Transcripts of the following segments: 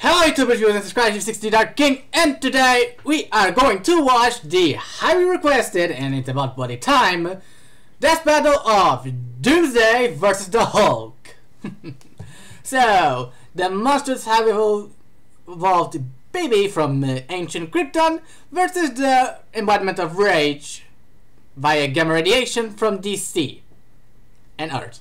Hello YouTube viewers and subscribers, 60 Dark King, and today we are going to watch the highly requested, and it's about bloody time, Death Battle of Doomsday versus the Hulk. so, the monsters have evolved baby from uh, ancient Krypton versus the embodiment of rage via gamma radiation from DC and Earth.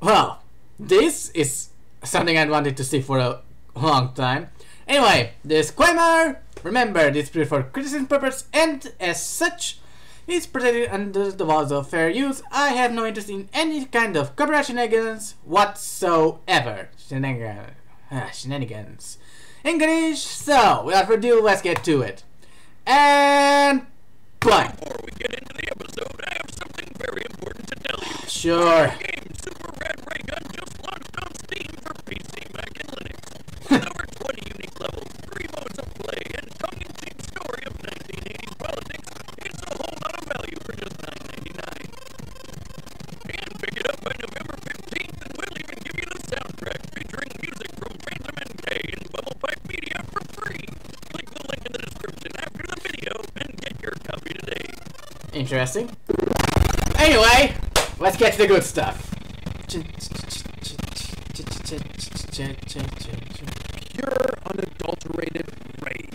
Well, this is something I wanted to see for a long time. Anyway, this disclaimer! Remember, this is for criticism purpose and as such is protected under the laws of fair use. I have no interest in any kind of copyright shenanigans whatsoever. Shenanigans. Ah, shenanigans. English, so without further ado, let's get to it. And play. Before we get into the episode, I have something very important to tell you. Sure. The game Super Rad Raygun just launched on Steam for PC, Mac, and Linux. 20 unique levels, three modes of play, and tongue-in-cheek story of 1980s politics, it's a whole lot of value for just $9.99. And pick it up by November 15th, and we'll even give you the soundtrack featuring music from Phantom NK and Bubble Pipe Media for free. Click the link in the description after the video and get your copy today. Interesting. Anyway, let's get to the good stuff. Pure, unadulterated rage.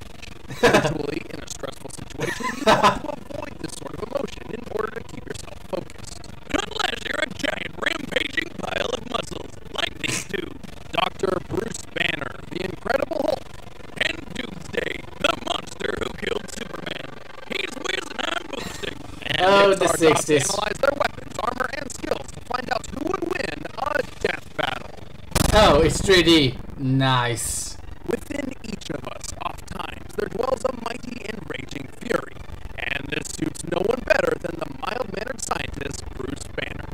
Usually, in a stressful situation, you want to avoid this sort of emotion in order to keep yourself focused. Unless you're a giant rampaging pile of muscles, like these two, Dr. Bruce Banner, the Incredible Hulk, and Doomsday, the monster who killed Superman. He's Wiz and I'm Boomstick. and Oh, the our job to 60s. analyze their weapons, armor, and skills to find out who would win a death battle. Oh, it's 3D. Nice. Within each of us, oft times, there dwells a mighty and raging fury, and this suits no one better than the mild-mannered scientist Bruce Banner.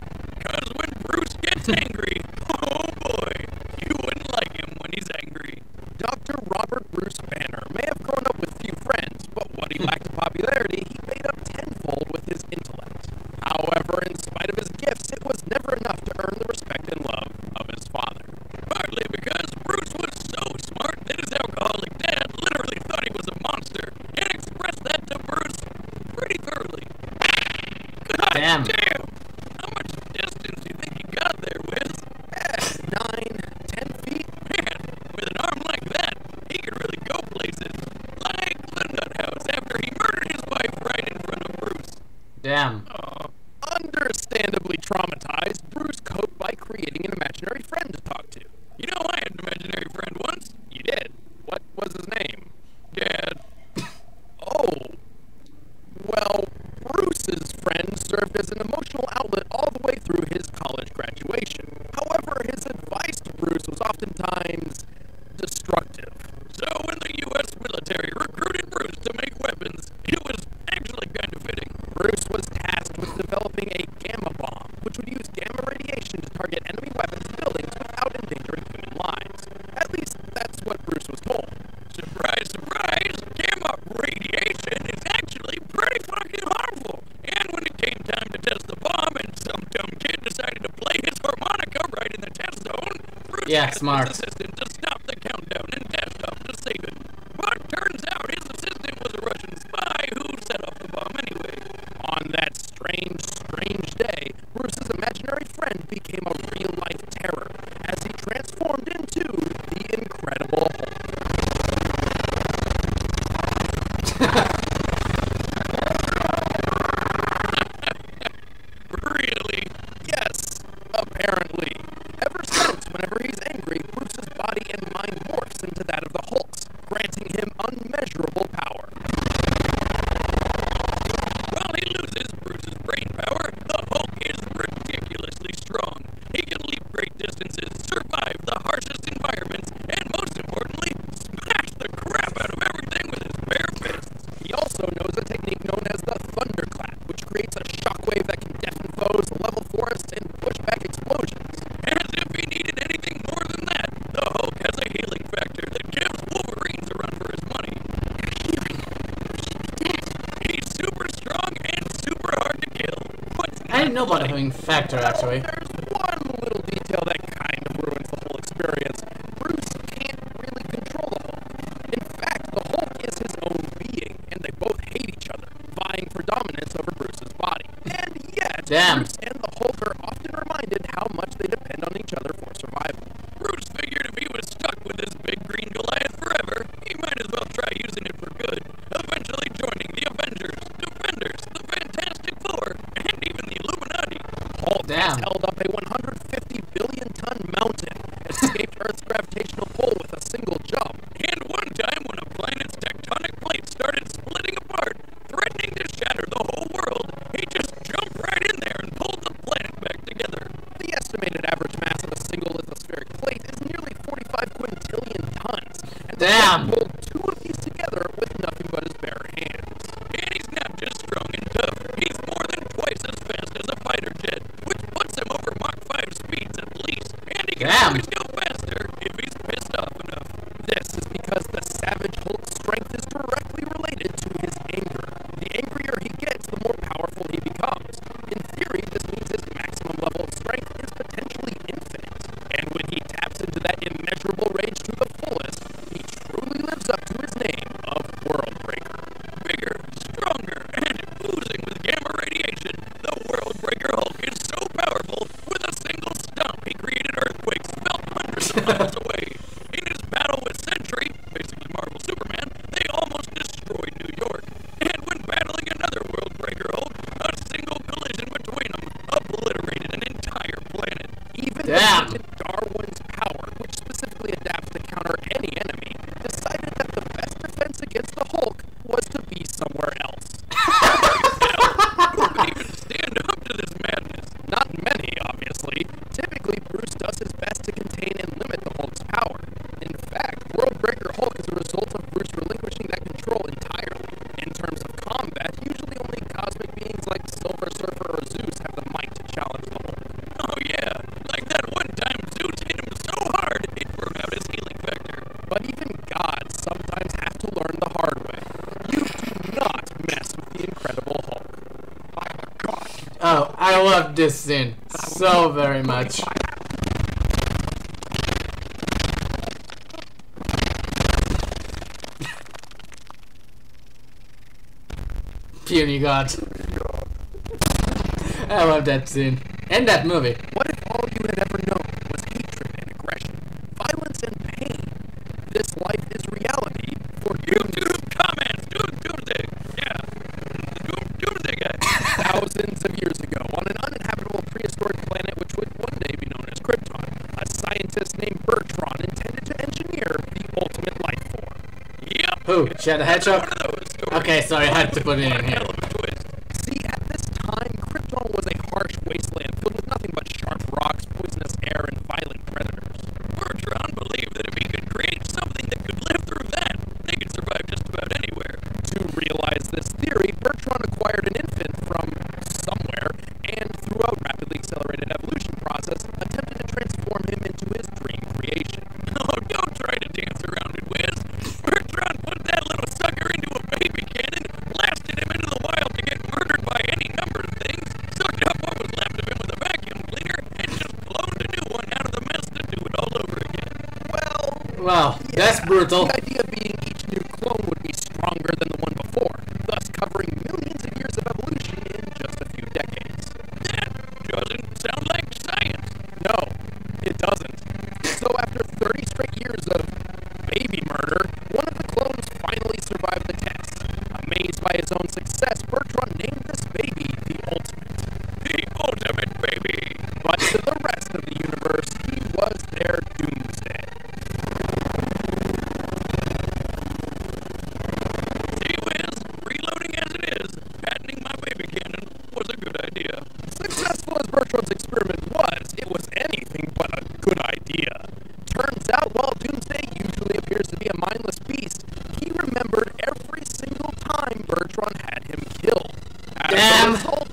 Cause when Bruce gets angry, oh boy, you wouldn't like him when he's angry. Dr. Robert Bruce Banner may have grown up with few friends, but what he lacked in popularity, he made up tenfold with his intellect. However, in spite of his gifts, it was never enough to earn the respect and love of his father. Partly because Bruce was so smart that his alcoholic dad literally thought he was a monster and expressed that to Bruce pretty thoroughly. God Damn. damn! How much distance do you think you got there, Wiz? Eh, nine, ten feet? Man, with an arm like that, he could really go places. Like nut house after he murdered his wife right in front of Bruce. Damn. Aw, Understandably traumatized, Bruce coped by creating an imaginary friend to talk to. you know I had an imaginary friend once. You did. What was his name? Dad. Oh. Well, Bruce's friend served as an emotional outlet all the way through his college graduation. However, his advice to Bruce was oftentimes destructive. So when the U.S. military recruited Bruce to make weapons, it was actually kind of fitting. Bruce was tasked with developing a gamma bomb, which would use gamma radiation to target enemy weapons and buildings without endangering human lives. At least, that's what Bruce was told. Surprise, surprise! Gamma radiation is actually pretty fucking harmful. And when it came time to test the bomb, and some dumb kid decided to play his harmonica right in the test zone, Bruce Yeah, smart. super strong and super hard to kill. What's I didn't know about like? healing factor actually. There's one little detail that kind of ruins the whole experience. Bruce can't really control the Hulk. In fact, the Hulk is his own being, and they both hate each other, vying for dominance over Bruce's body. And yet, Damn. Bruce gravitational obviously, typically Bruce does his best to contain and limit the Hulk's power. In fact, Worldbreaker Hulk is a result of Bruce relinquishing that control entirely. In terms of combat, usually only cosmic beings like Silver Surfer or Zeus have the might to challenge the Hulk. Oh yeah, like that one time Zeus hit him so hard it broke out his healing factor. But even gods sometimes have to learn the hard way. You do not mess with the Incredible Hulk. Oh, I love this scene so very much. Puny God. I love that scene. And that movie. What if all you had ever known? She had a headshot. Okay, sorry, I had to put it in here. See, at this time, Krypton was a harsh wasteland filled with nothing but sharp rocks, poisonous air, and violent predators. Bertron believed that if he could create something that could live through that, they could survive just about anywhere. To realize this theory, Bertron acquired an infant from somewhere and threw out rapidly accelerated it's all. The idea being each new clone would be stronger than the one before, thus covering millions of years of evolution in just a few decades. That doesn't sound like science. No, it doesn't. So after 30 straight years of baby murder, one of the clones finally survived the test. Amazed by his own success, Bert had him killed. Damn.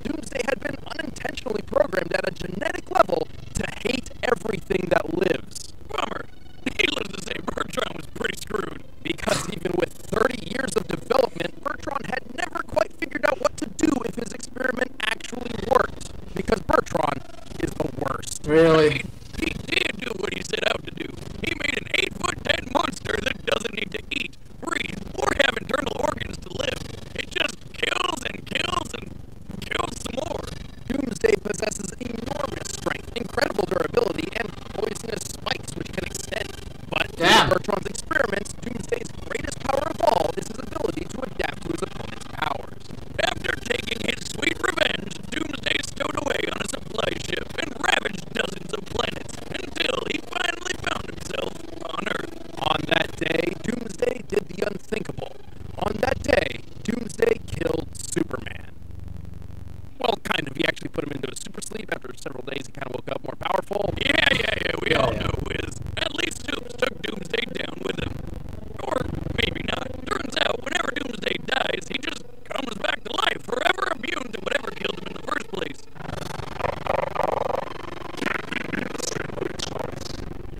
Ability to adapt to his opponent's powers. After taking his sweet revenge, Doomsday stowed away on a supply ship and ravaged dozens of planets until he finally found himself on Earth. On that day, Doomsday did the unthinkable. On that day, Doomsday killed Superman. Well, kind of. He actually put him into a super sleep. After several days, he kind of woke up more powerful. Yeah, yeah, yeah, we Yeah, all yeah. know Wiz. At least Dooms took Doomsday down with him. Or maybe not. Turns out, whenever Doomsday dies, he just comes back to life, forever immune to whatever killed him in the first place.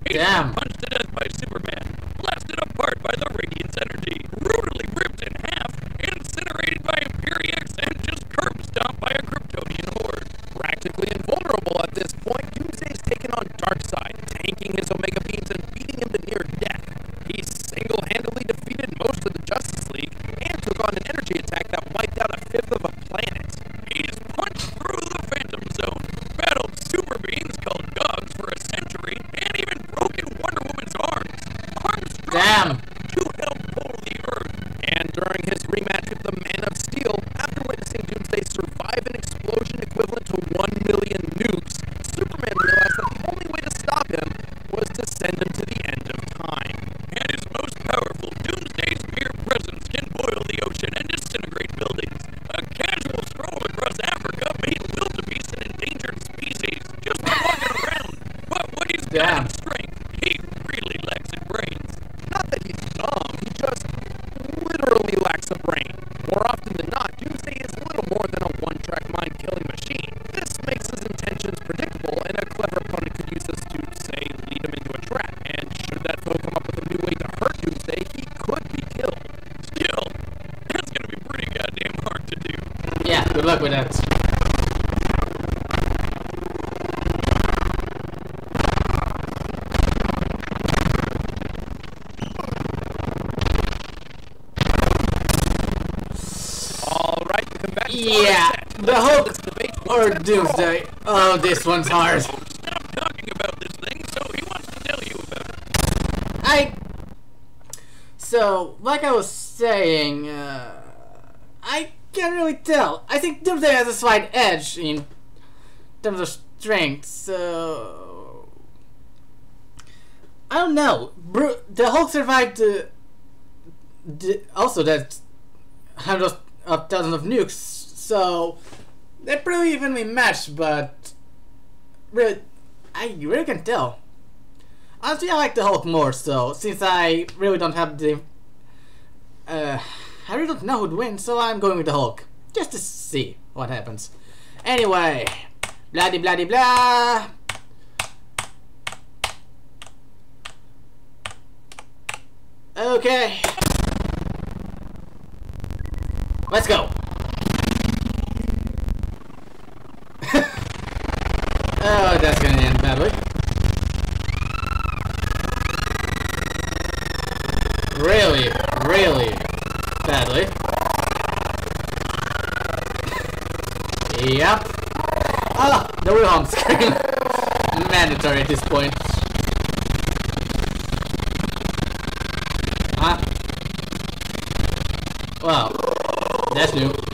He's Damn. punched to death by Superman, blasted apart by the radiance energy, brutally ripped in half, incinerated by Imperiex, and just curb stomped by a Kryptonian horde. Practically invulnerable at this point, Doomsday's taken on Darkseid, tanking his Omega beams and beating him to near death. He single-handedly defeated most of the Justice League and took on an energy attack that wiped out a fifth of a planet. He's punched through the Phantom Zone, battled super beings called dogs for a century, and even broken Wonder Woman's arms. Arms strong Damn. enough to help pull the Earth. And during his rematch with the Man of Steel, after witnessing Doomsday survive an explosion equivalent to 1 million nukes, Superman realized that the only way to stop him was to send him to the end of time. At his most powerful, Doomsday's mere presence can boil the ocean and disintegrate buildings. A casual stroll across Africa made wildebeest an endangered species just by walking around. But when he's Damn. got strength, he really lacks in brains. Not that he's dumb, he just literally lacks a brain. More often than not, Doomsday is little more than a one-track mind-killing machine. This makes his intentions predictable, and a clever opponent could use this to, say, lead him into a trap. And should that foe come up with a new way to hurt Doomsday, he could be killed. Still, that's gonna be pretty goddamn hard to do. Yeah, good luck with that. All right, Yeah, the debate or better for all. Doomsday. Oh, this one's hard. Stop talking about this thing, so he wants to tell you about it. I. So, like I was saying, uh, I can't really tell. I think Doomsday has a slight edge in terms of strength, so. I don't know. Bru- the Hulk survived uh, the, also that hundreds of thousands of nukes, so they're pretty evenly matched, but really, I really can tell. Honestly, I like the Hulk more, so since I really don't have the. Uh, I really don't know who'd win, so I'm going with the Hulk. Just to see what happens. Anyway, blah de blah. Okay. Let's go. oh, that's gonna end badly. Really, really badly. Yep. Ah, the Wilhelm scream. Mandatory at this point. Huh? Wow. That's new.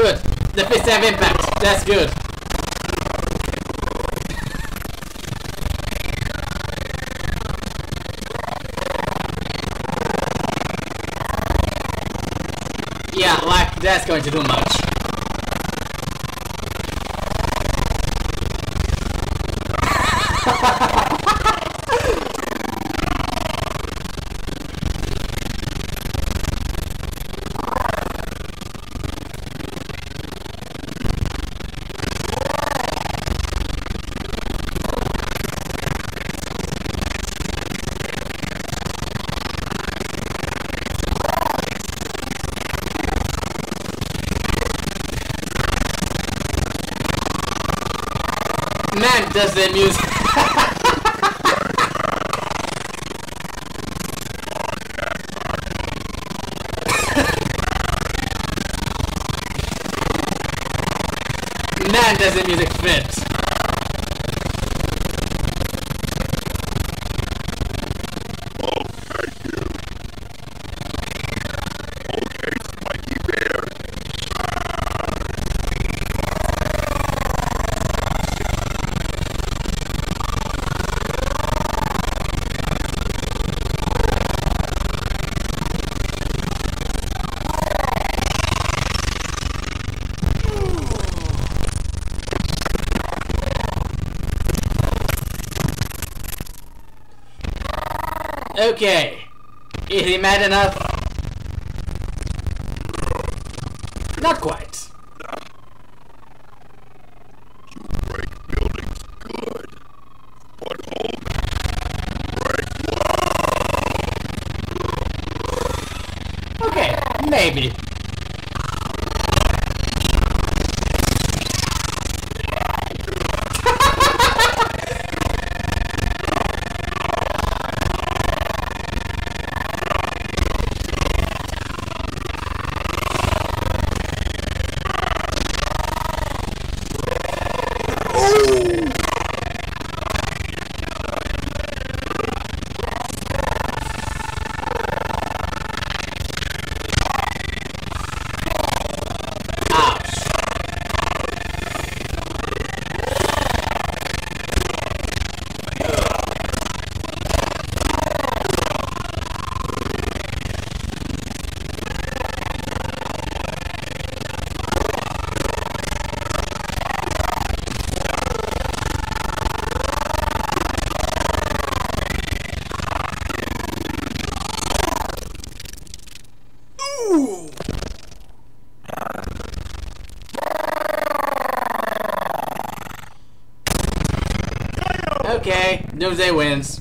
Good. The fists have impact. That's good. yeah, like, that's going to do much. does their music. Man does the music fit. Okay. Is he mad enough? Not quite. You break buildings good, but break Okay, maybe. okay. Doomsday wins.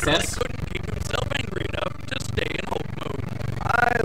He sense. couldn't keep himself angry enough to stay in hope mode. I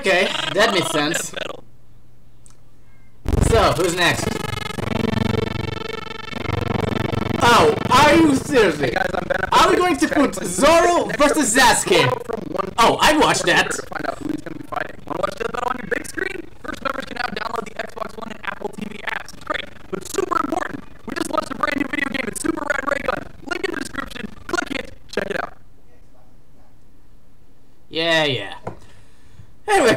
Okay, that makes sense. Death metal. So, who's next? Oh, are you seriously? Guys, I'm Ben. Are we going to put Zoro versus Sasuke? From one Oh, I'd watch that. to find out who he's going to be fighting. Want to watch Death Battle on your big screen? First members can now download the Xbox One and Apple TV apps. It's great, but super important. We just launched a brand new video game. It's Super Rad Raygun. Link in the description. Click it. Check it out. Yeah, yeah.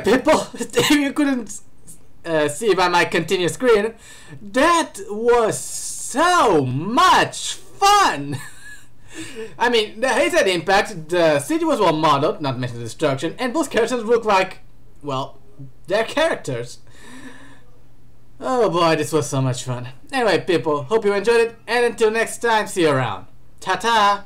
People, if you couldn't uh, see by my continuous screen, that was so much fun! I mean, the Hazard Impact, the city was well modeled, not mentioned the destruction, and both characters look like, well, their characters. Oh boy, this was so much fun. Anyway, people, hope you enjoyed it, and until next time, see you around. Ta-ta!